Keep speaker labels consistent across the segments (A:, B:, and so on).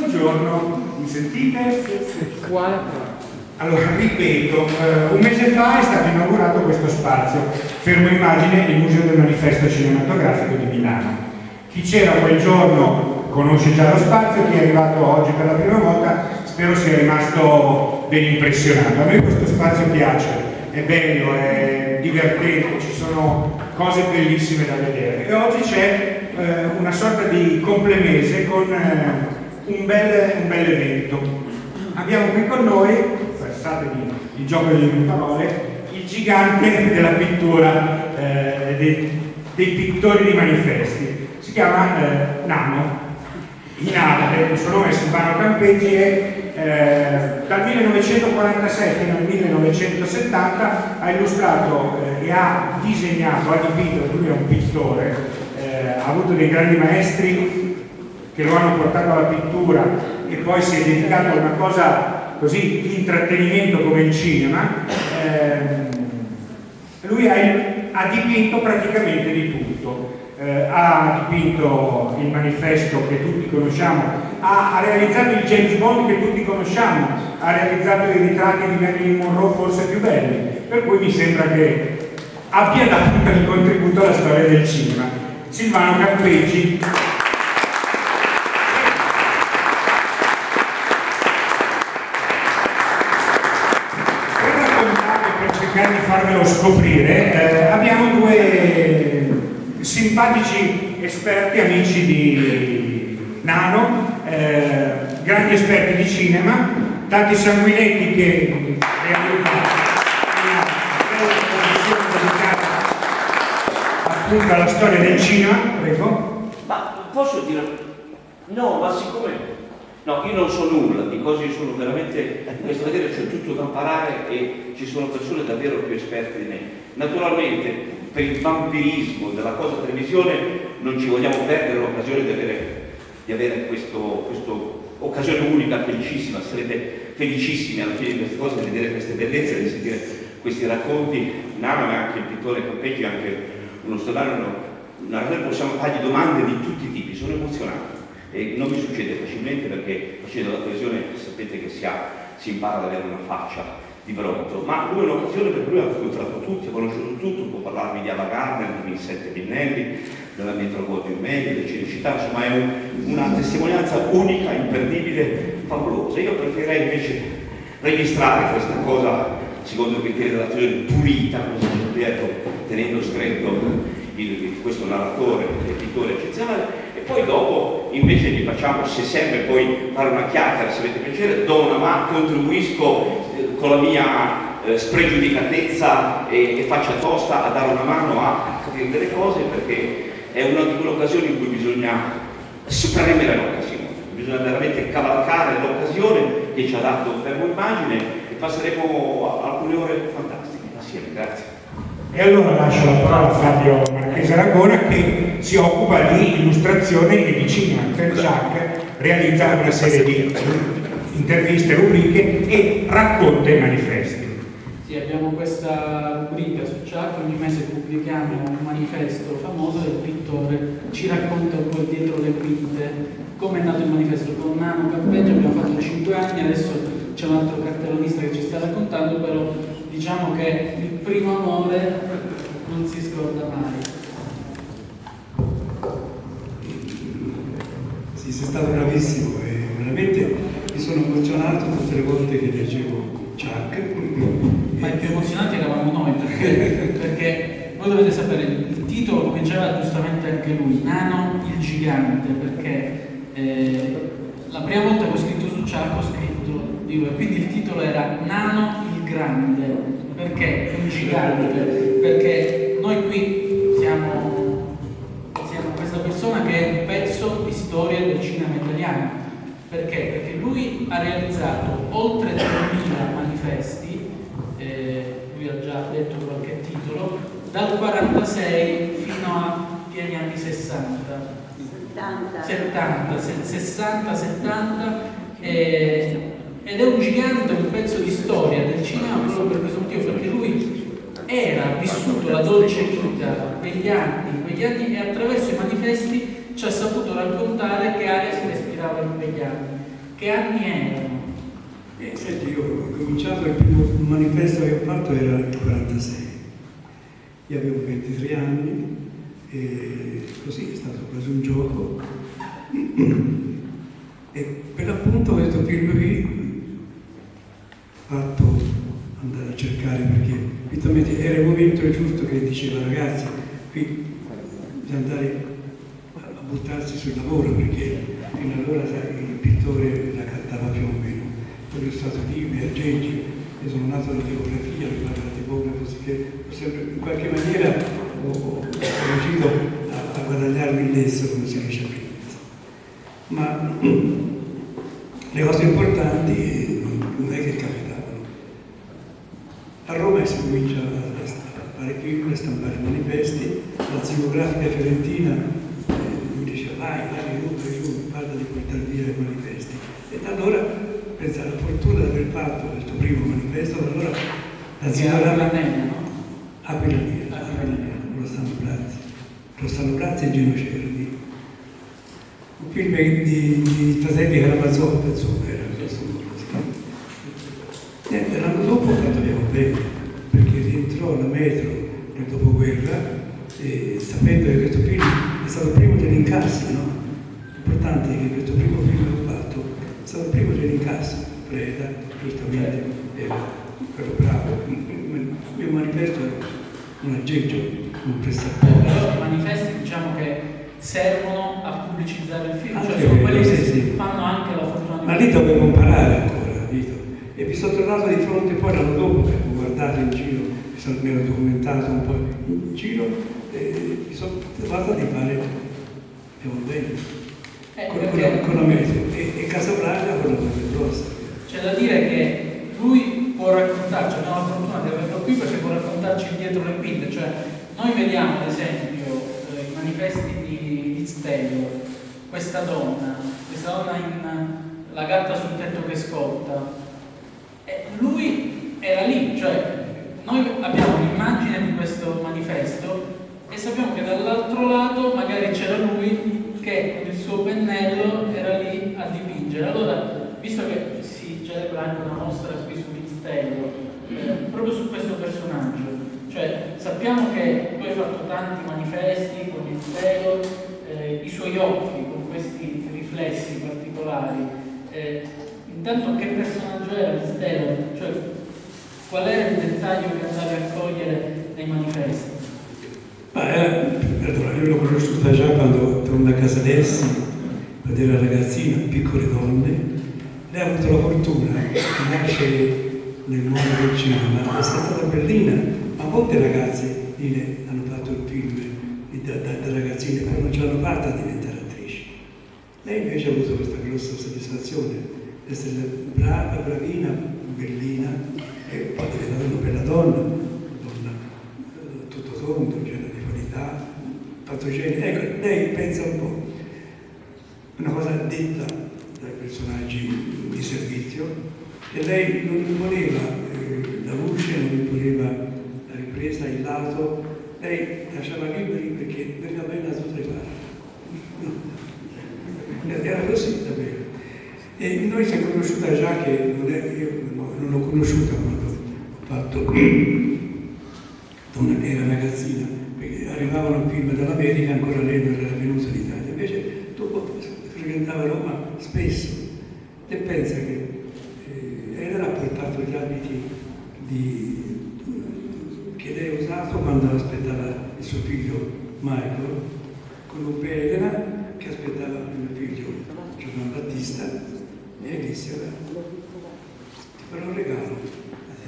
A: Buongiorno, mi sentite? Allora, ripeto, eh, un mese fa è stato inaugurato questo spazio, fermo immagine il Museo del Manifesto Cinematografico di Milano. Chi c'era quel giorno conosce già lo spazio, chi è arrivato oggi per la prima volta spero sia rimasto ben impressionato. A me questo spazio piace, è bello, è divertente, ci sono cose bellissime da vedere e oggi c'è eh, una sorta di complemese con eh, un, bel, un bel evento. Abbiamo qui con noi, passatevi il gioco delle parole, il gigante della pittura eh, dei, dei pittori di manifesti. Si chiama eh, Nano, in arte, il suo nome è Silvano Campeggi e eh, dal 1946 fino al 1970 ha illustrato eh, e ha disegnato, ha dipinto, lui è un pittore, eh, ha avuto dei grandi maestri che lo hanno portato alla pittura e poi si è dedicato a una cosa così di intrattenimento come il cinema. Ehm, lui ha, ha dipinto praticamente di tutto eh, ha dipinto il manifesto che tutti conosciamo, ha, ha, realizzato il James Bond che tutti conosciamo, ha realizzato i ritratti di Marilyn Monroe forse più belli, per cui mi sembra che abbia dato un contributo alla storia del cinema. Silvano Campeggi. Farvelo scoprire, eh, abbiamo due simpatici esperti, amici di Nano, eh, grandi esperti di cinema, tanti sanguinetti che realizzano appunto alla storia del cinema, prego.
B: Ma posso dire, no, ma siccome No, io non so nulla di cose, io sono veramente, in questa materia c'è tutto da imparare e ci sono persone davvero più esperte di me. Naturalmente, per il vampirismo della cosa televisione non ci vogliamo perdere l'occasione di avere, di avere questa occasione unica, felicissima, sarete felicissimi alla fine di queste cose, di vedere queste bellezze, di sentire questi racconti. Nano è anche il pittore Campeggi, anche uno stonaro, noi possiamo fargli domande di tutti i tipi, sono emozionato e non mi succede facilmente perché facendo la televisione sapete che si, ha, si impara ad avere una faccia di bronzo, ma lui è un'occasione per cui ha incontrato tutti, ha conosciuto tutto, può parlarmi di Ava Gardner, di Vincente Minnelli, della Metro Goldwyn Mayer, di Cinecittà, insomma è un, una testimonianza unica, imperdibile, favolosa. Io preferirei invece registrare questa cosa secondo i criteri della televisione pulita, come detto, tenendo stretto il, questo narratore, l'editore eccezionale, e poi dopo invece gli facciamo, se serve poi fare una chiacchiera, se avete piacere, do una mano, contribuisco eh, con la mia eh, spregiudicatezza e, e, faccia tosta a dare una mano a capire delle cose perché è una di quelle occasioni in cui bisogna spremere l'occasione, bisogna veramente cavalcare l'occasione che ci ha dato Fermo Immagine e passeremo alcune ore fantastiche assieme. Grazie.
A: E allora lascio la parola a Fabio Marchese Aragona che si occupa di illustrazione e di cinema. Per Jacques realizza una serie di interviste, rubriche e racconta i manifesti.
C: Sì, abbiamo questa rubrica su Chuck, ogni mese pubblichiamo un manifesto famoso del pittore, ci racconta un po' dietro le quinte come è nato il manifesto con Nano Cappeggio, abbiamo fatto 5 anni, adesso c'è un altro cartellonista che ci sta raccontando, però diciamo che il primo amore non si scorda mai.
D: Stato bravissimo e veramente mi sono emozionato tutte le volte che leggevo Chuck.
C: Ma i più emozionanti eravamo noi perché, perché voi dovete sapere, il titolo come diceva giustamente anche lui, Nano il gigante, perché eh, la prima volta che ho scritto su Chuck ho scritto, dico, e quindi il titolo era Nano il grande, perché un gigante, perché noi qui siamo, siamo questa persona che è un pezzo di storia italiano. Perché? Perché lui ha realizzato oltre 3.000 manifesti, eh, lui ha già detto qualche titolo, dal 46 fino a pieni anni 60. 70, 70 60, 70 eh, ed è un gigante, un pezzo di storia del cinema proprio per questo motivo, perché lui era vissuto la dolce vita quegli anni, quegli anni e attraverso i manifesti ci ha saputo raccontare che aria in quegli anni. Che anni erano?
D: Eh, senti, io ho cominciato, il primo manifesto che ho fatto era il 46. Io avevo 23 anni e così è stato quasi un gioco. E per l'appunto questo film qui fatto andare a cercare perché era il momento giusto che diceva ragazzi qui di andare sul lavoro perché fino allora il pittore la cantava più o meno. Poi sono stato lì, Viaggetti, e sono nato alla tipografia, mi parla la tipografa, che sempre, in qualche maniera ho, ho, riuscito a, a guadagnarmi l'esso, come si dice prima. Ma le cose importanti non è che capitavano. A Roma si comincia a fare film, a stampare manifesti, la tipografica fiorentina eh, mi diceva vai, vai, giù, vai giù, parla di portare via i manifesti. E da allora, pensa alla fortuna di aver fatto questo da allora la
C: tipografica... no?
D: Aquilania, Aquilania, lo stanno Brazzi, lo stanno Brazzi e Gino Cervi. Un film di, di fratelli Karamazov, insomma, era questo. Niente, l'anno dopo ho fatto Viamo Bene, perché rientrò alla metro nel dopoguerra e sapendo che questo film è stato il primo degli incassi, no? L'importante è che questo primo film che ho fatto è stato il primo degli incassi. Preda, giustamente, era quello bravo. Il mio manifesto un aggeggio, un prestatore.
C: Però i manifesti diciamo che servono a pubblicizzare il film,
D: Ah,
C: cioè sono quelli
D: sì,
C: che
D: sì.
C: fanno anche la fortuna
D: Ma lì dovevo imparare ancora, capito? E mi sono trovato di fronte poi l'anno dopo, che ho guardato in giro, mi, sono, mi ero documentato un po' in giro, e mi sono trovato di fare Andiamo bene.
C: Eh,
D: Con,
C: perché
D: con, con la metro. E, e Casablanca con la metro grossa.
C: c'è da dire che lui può raccontarci, abbiamo la fortuna di averlo qui perché può raccontarci dietro le quinte, cioè noi vediamo ad esempio eh, i manifesti di, di Stello, questa donna, questa donna in La gatta sul tetto che scotta, e lui era lì, cioè noi abbiamo un'immagine di questo manifesto e sappiamo che dall'altro lato magari c'era lui che con il suo pennello era lì a dipingere. Allora, visto che si celebra anche una mostra qui su Mistello, eh, proprio su questo personaggio, cioè sappiamo che tu hai fatto tanti manifesti con il pelo, eh, i suoi occhi con questi riflessi particolari. Eh, intanto che personaggio era Mistello? Cioè, qual era il dettaglio che andavi a cogliere nei manifesti?
D: Allora, io l'ho conosciuta già quando torna a casa Dessi, quando era ragazzina, piccole donne. Lei ha avuto la fortuna di nascere nel mondo del cinema, è stata a Berlina, ma molte ragazze lì hanno fatto il film da, da, da ragazzine, però non ce l'hanno fatta a diventare attrici. Lei invece ha avuto questa grossa soddisfazione, essere brava, bravina, bellina, e poi diventata una bella donna, donna eh, tutto tondo, piena di qualità, patogeni. Ecco, lei pensa un po', una cosa detta dai personaggi di servizio, e lei non imponeva eh, la luce, non imponeva la ripresa, il lato, lei lasciava liberi perché veniva bene da tutte le parti. Era così davvero. E noi si è conosciuta già che non è, io no, non l'ho conosciuta quando ho fatto quando era ragazzina, perché arrivavano film dall'America, ancora lei non era venuta in Italia, invece dopo frequentava Roma spesso e pensa che Portato gli abiti di, che lei ha usato quando aspettava il suo figlio Michael, conobbe Elena che aspettava il mio figlio Giovanni Battista e disse ti farò un regalo,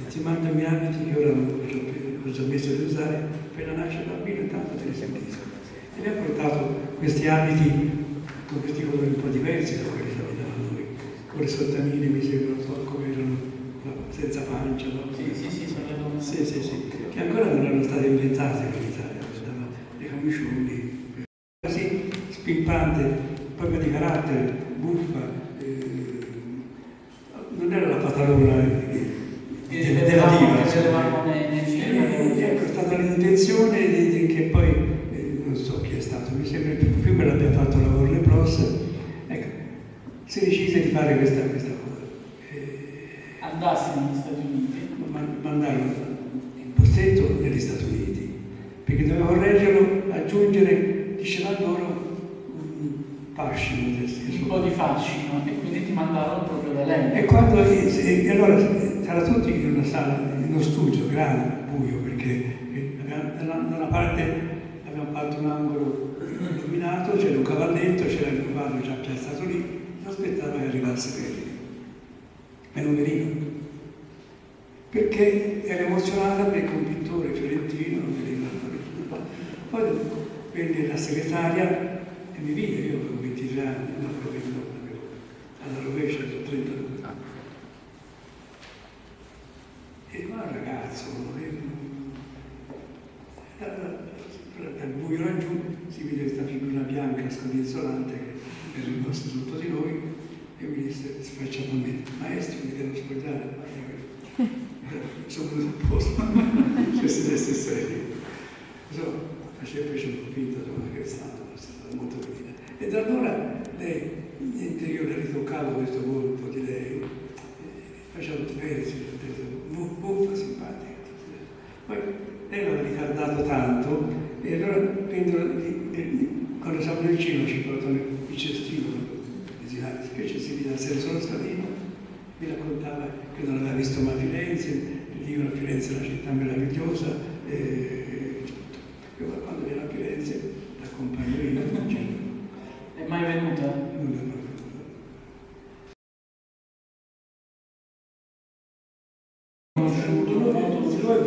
D: ti mando i miei abiti che ora ho già messo di usare, appena nasce il bambino intanto te li sentisco. E lei ha portato questi abiti con questi colori un po' diversi da quelli che abitavano noi, con le sottanine mi sembra, non so come senza pancia, no?
C: Sì, sì, sì, sono
D: Sì, sì, sì, che ancora non erano state inventate in Italia, dei camiciulli, così spimpante, proprio di carattere, buffa, eh, non era la patalona eh,
C: Che
D: della diva.
C: vedevamo, che vedevamo nei, nei film.
D: Eh, ecco, è stata l'intenzione di, di- che poi, eh, non so chi è stato, mi sembra che il film l'abbia fatto la Warner Bros. Ecco, fare questa, questa cosa.
C: Andasse negli Stati Uniti.
D: Mandarlo in possetto negli Stati Uniti, perché doveva correggerlo, aggiungere, diceva loro, un fascino.
C: Un po' di fascino, e quindi ti mandarono proprio da lei.
D: E, quando, e, e allora c'era tutti in una sala, in uno studio grande, buio, perché da una parte abbiamo fatto un angolo illuminato, c'era un cavalletto, c'era il cavallo già piazzato lì, aspettava che arrivasse per lì. E non veniva. Perché era emozionata perché un pittore fiorentino non veniva. Poi venne la segretaria e mi vide, io avevo 23 anni, no, avevo, alla rovescia, ho 32 E qua il ragazzo, dal buio laggiù si vede questa figura bianca scodinzolante che è rimasta sotto di noi e mi disse me, maestro mi devo spogliare, sono venuto a posto, se si desse serio. Insomma, faceva fece un po' finta, insomma, che è stato, è stato molto carina. E da allora lei, niente, io le ritoccavo questo volto di lei, facevo pezzi, buffa, simpatica. Poi lei l'ha ritardato tanto e allora quando siamo vicino ci portano il cestino, che ci si vede senza lo scalino, mi raccontava che non aveva visto mai Firenze, dicono Firenze è una città meravigliosa, e tutto. Io quando viene a Firenze l'accompagno io,
C: È mai venuta?
D: Non è mai venuta.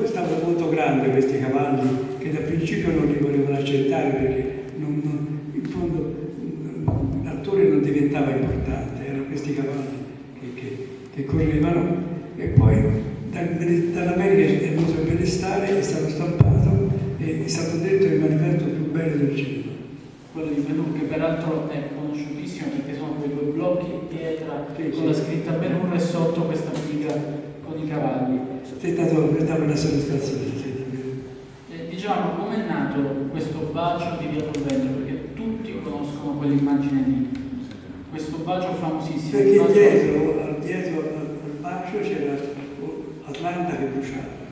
D: Stavano molto grandi questi cavalli che da principio non li volevano accettare perché non, non, in fondo l'attore non diventava importante, erano questi cavalli che, che, che correvano e poi dall'America è venuto il benestare, è stato stampato e è stato detto il manifesto più bello del cinema.
C: Quello di Benur che peraltro è conosciutissimo perché sono quei due blocchi in pietra sì, con sì. la scritta Benur e sotto questa figa con i cavalli.
D: È stato, è stata una soddisfazione, sì,
C: eh, dicevamo com'è nato questo bacio di Via Convento, perché tutti conoscono quell'immagine lì, questo bacio famosissimo.
D: Perché bacio dietro, dietro al bacio c'era Atlanta che bruciava.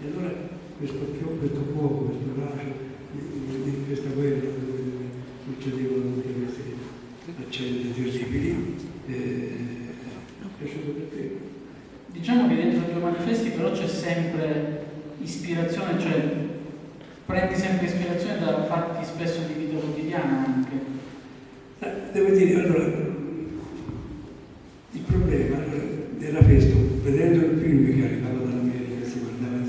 D: E allora questo, questo fuoco, questo bacio di questa guerra dove succedevano questi accenti terribili, eh, è piaciuto per te.
C: Diciamo che dentro i due manifesti però c'è sempre ispirazione, cioè prendi sempre ispirazione da fatti spesso di vita quotidiana anche.
D: Devo dire, allora, il problema era questo, vedendo il film che arrivava dall'America, si guardava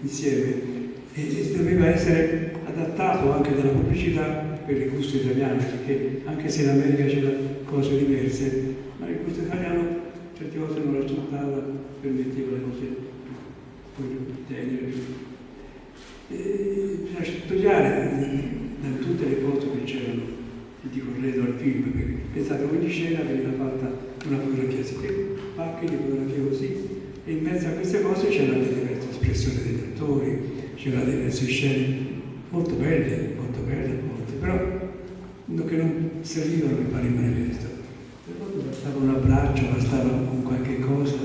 D: insieme, e doveva essere adattato anche dalla pubblicità per il gusto italiano, perché anche se in America c'erano cose diverse, ma il gusto italiano certe volte non accettava, permetteva le cose più tenere. Bisogna studiare da tutte le foto che c'erano di corredo al film, perché pensate ogni scena veniva fatta una fotografia pacche di fotografie così, e in mezzo a queste cose c'erano le diverse espressioni degli attori, c'erano diverse scene molto belle, molto belle a volte, però che non servivano per fare manifesto. A volte bastava un abbraccio, bastava un qualche cosa,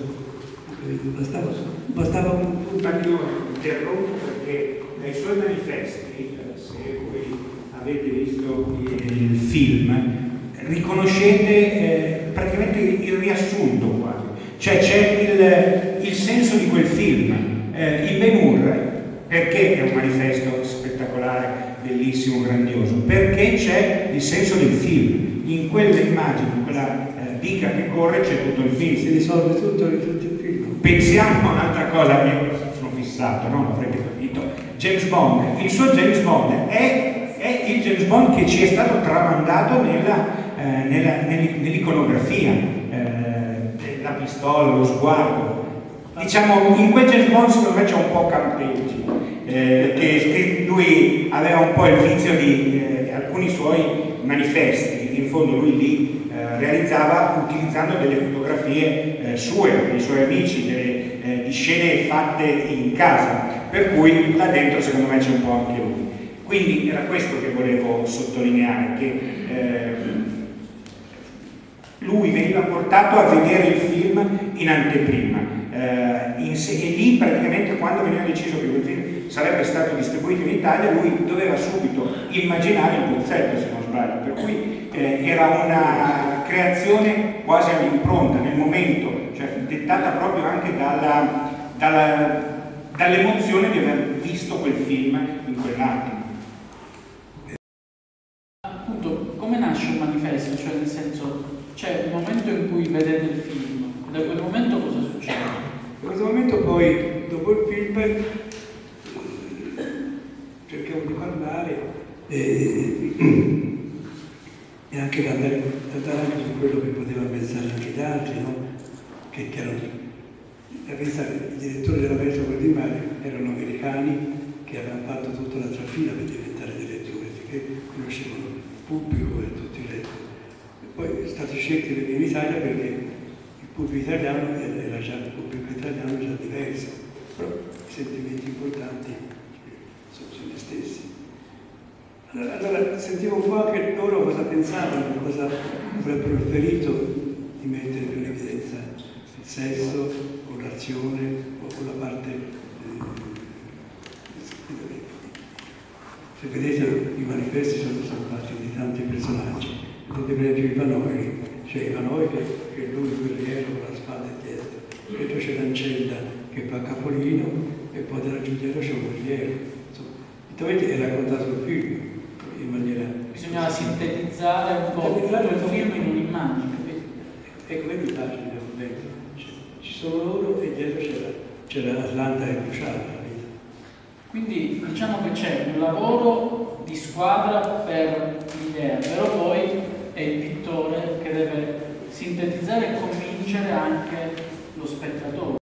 D: bastava, bastava un...
A: Io interrompo perché nei suoi manifesti, se voi avete visto il film, riconoscete eh, praticamente il riassunto quasi, cioè c'è il, il, senso di quel film. Eh, il Ben Hur, perché è un manifesto spettacolare, bellissimo, grandioso? Perché c'è il senso del film. In quelle immagini, in quella eh, dica che corre, c'è tutto il film.
D: Si risolve tutto, tutto il film.
A: Pensiamo a un'altra cosa, io sono fissato, no? L'avrete capito. James Bond, il suo James Bond è, è il James Bond che ci è stato tramandato nella, eh, nella, nell'iconografia. Eh, la pistola, lo sguardo. Diciamo, in quel James Bond secondo me c'è un po' campeggi eh, che lui aveva un po' il vizio di eh, alcuni suoi manifesti, in fondo lui li eh, realizzava utilizzando delle fotografie eh, sue, dei suoi amici, delle, eh, di scene fatte in casa, per cui là dentro secondo me c'è un po' anche lui. Quindi era questo che volevo sottolineare, che lui veniva portato a vedere il film in anteprima. Eh, se- e lì praticamente quando veniva deciso che quel film sarebbe stato distribuito in Italia, lui doveva subito immaginare il bozzetto, se non sbaglio, per cui eh, era una creazione quasi all'impronta, nel momento, cioè dettata proprio anche dall'emozione di aver visto quel film in quell'attimo.
C: Appunto, come nasce un manifesto? Cioè, nel senso, c'è un momento in cui vedete il film, da quel momento cosa succede?
D: In questo momento poi, dopo il film, eh, cerchiamo di parlare e, e anche di andare, di anche su quello che poteva pensare anche gli altri, no? che, che erano, i direttori della Verso per Mario erano americani che avevano fatto tutta la trafila per diventare direttori, perché conoscevano il pubblico e tutti i lettori. E poi è stato scelto di in Italia perché il pubblico italiano era già il pubblico italiano già diverso, però i sentimenti importanti sono, gli stessi. Allora, allora, sentivo un po' anche loro cosa pensavano, cosa avrebbero preferito di mettere in evidenza il sesso o l'azione o, o la parte eh, se vedete i manifesti sono, sono fatti di tanti personaggi, per esempio Ivanoi, c'è Ivanoi che, che è lui guerriero con la spada dietro, dietro c'è l'Ancella che fa capolino e poi da raggiungere c'è un guerriero. Insomma, ovviamente è raccontato il film in maniera...
C: Bisognava sintetizzare un po' tutto il film in un'immagine.
D: Ecco, vedi l'immagine dentro. Ci sono loro e dietro c'era, c'era Atlanta e Bruciata.
C: Quindi diciamo che c'è un lavoro di squadra per l'idea, però poi è il pittore che deve sintetizzare e convincere anche lo spettatore.